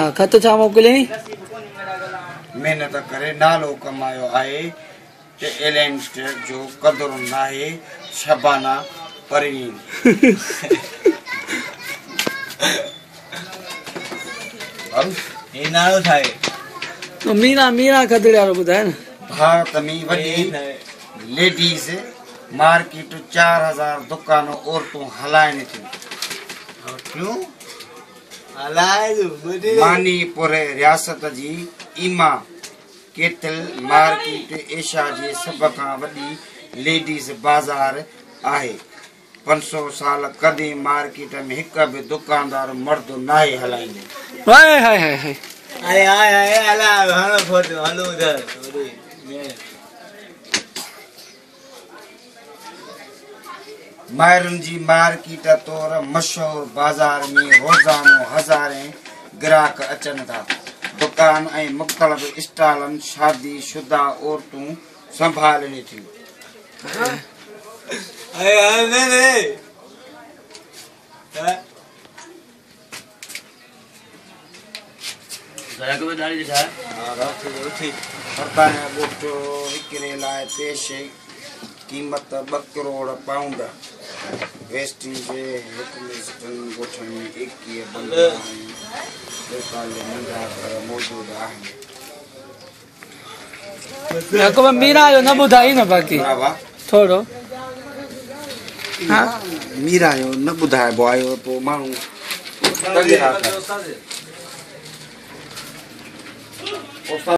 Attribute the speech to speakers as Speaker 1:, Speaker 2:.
Speaker 1: ا کتو چا مو کلي ني محنت کرے نالو کمايو آي تے الينسٹ
Speaker 2: جو قدر ناهي سبانا
Speaker 3: پري ان نالو ساي تو ميرا
Speaker 1: ميرا کدريو بدھاين بھارت مي وڏي ليڊيز مارڪيٽ 4000 دڪان عورتوں هلائني
Speaker 2: ٿي मानी
Speaker 1: मानीपुर रियासत जी ईमा केतल, मार्केट एशिया जी सभ खां वॾी लेडीस बाज़ार आहे पंज सौ साल कॾहिं मार्केट में हिक बि दुकानदारु मर्द नाहे हलाईंदो मयरनि जी मार्केट तौरु मशहूरु बाज़ार में रोज़ानो हज़ारे ग्राहक अचनि था दुकान ऐं मुख़्तलिफ़ स्टालनि शादी शुदा औरतूं संभालनि थियूं पेश
Speaker 3: मीरा जो न
Speaker 1: ॿुधाइबो आयो पोइ माण्हू